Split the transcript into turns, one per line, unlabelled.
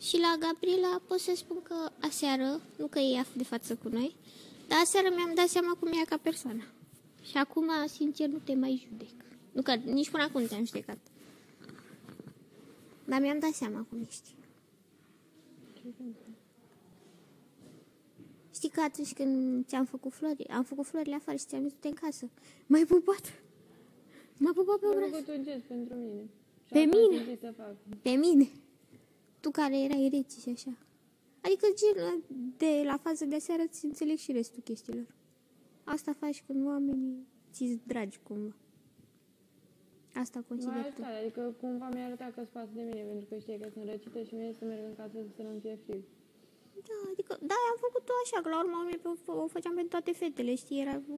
Și la Gabriela pot să spun că aseară, nu că e de față cu noi, dar aseară mi-am dat seama cum e ca persoană. Și acum, sincer, nu te mai judec. Nu că nici până acum nu te-am judecat. Dar mi-am dat seama cum ești. Știi că atunci când ți-am făcut flori, am făcut florile afară și ți-am zis în casă, m-ai pupat? M-a pupat pe
Am
obraz.
făcut un gest pentru mine. Și
Pe
asta
mine?
am zis să fac.
Pe mine. Tu care erai rece și așa. Adică gen de la fază de seară ți înțeleg și restul chestiilor. Asta faci când oamenii ți dragi cumva. Asta
M-a
consider tu.
ajutat, adică cumva mi-a arătat că spasă de mine, pentru că știe că sunt răcită și mie să merg în casă să nu-mi fie frig.
Da, adică, da, am făcut-o așa, că la urma urmei pe- o făceam pentru toate fetele, știi, era